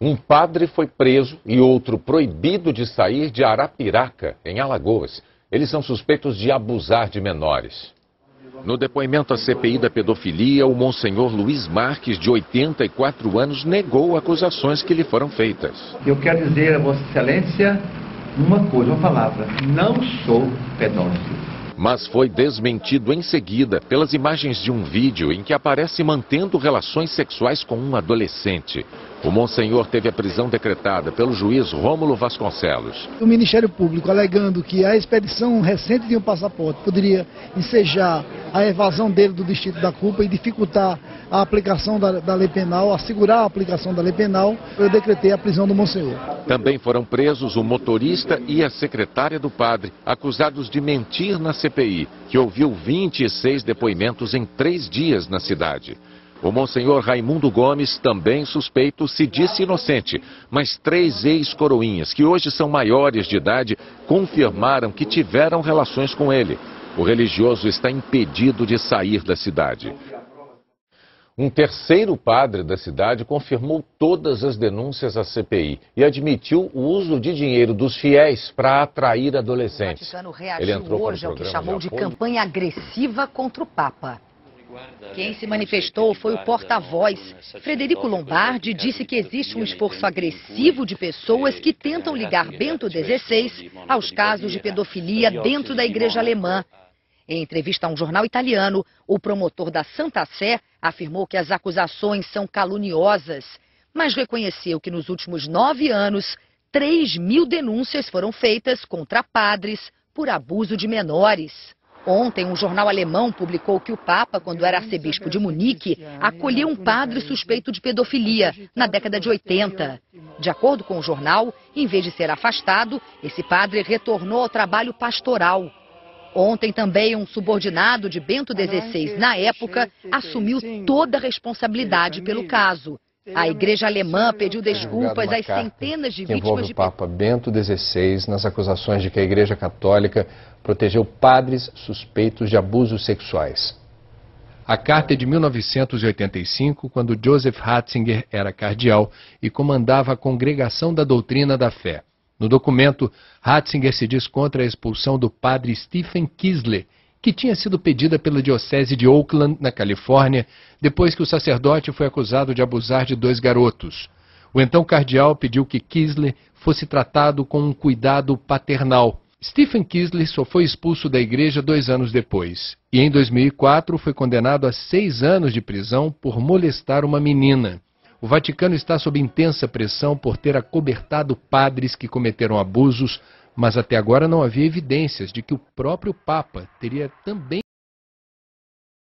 Um padre foi preso e outro proibido de sair de Arapiraca, em Alagoas. Eles são suspeitos de abusar de menores. No depoimento à CPI da pedofilia, o Monsenhor Luiz Marques, de 84 anos, negou acusações que lhe foram feitas. Eu quero dizer a Vossa Excelência uma coisa, uma palavra. Não sou pedófilo mas foi desmentido em seguida pelas imagens de um vídeo em que aparece mantendo relações sexuais com um adolescente. O Monsenhor teve a prisão decretada pelo juiz Rômulo Vasconcelos. O Ministério Público alegando que a expedição recente de um passaporte poderia ensejar a evasão dele do distrito da culpa e dificultar a aplicação da, da lei penal, assegurar a aplicação da lei penal, eu decretei a prisão do Monsenhor. Também foram presos o motorista e a secretária do padre, acusados de mentir na CPI, que ouviu 26 depoimentos em três dias na cidade. O Monsenhor Raimundo Gomes, também suspeito, se disse inocente, mas três ex-coroinhas, que hoje são maiores de idade, confirmaram que tiveram relações com ele. O religioso está impedido de sair da cidade. Um terceiro padre da cidade confirmou todas as denúncias à CPI e admitiu o uso de dinheiro dos fiéis para atrair adolescentes. O Vaticano reagiu hoje ao que chamou de, de campanha agressiva contra o Papa. Quem se manifestou foi o porta-voz. Frederico Lombardi disse que existe um esforço agressivo de pessoas que tentam ligar Bento XVI aos casos de pedofilia dentro da igreja alemã. Em entrevista a um jornal italiano, o promotor da Santa Sé afirmou que as acusações são caluniosas, mas reconheceu que nos últimos nove anos, 3 mil denúncias foram feitas contra padres por abuso de menores. Ontem, um jornal alemão publicou que o Papa, quando era arcebispo de Munique, acolheu um padre suspeito de pedofilia na década de 80. De acordo com o jornal, em vez de ser afastado, esse padre retornou ao trabalho pastoral. Ontem também um subordinado de Bento XVI, na época, assumiu toda a responsabilidade pelo caso. A igreja alemã pediu desculpas às centenas de vítimas de... o Papa Bento XVI nas acusações de que a igreja católica protegeu padres suspeitos de abusos sexuais. A carta é de 1985, quando Joseph Ratzinger era cardeal e comandava a Congregação da Doutrina da Fé. No documento, Ratzinger se diz contra a expulsão do padre Stephen Kisler, que tinha sido pedida pela Diocese de Oakland, na Califórnia, depois que o sacerdote foi acusado de abusar de dois garotos. O então cardeal pediu que Kisler fosse tratado com um cuidado paternal. Stephen Kisler só foi expulso da igreja dois anos depois, e em 2004 foi condenado a seis anos de prisão por molestar uma menina. O Vaticano está sob intensa pressão por ter acobertado padres que cometeram abusos mas até agora não havia evidências de que o próprio Papa teria também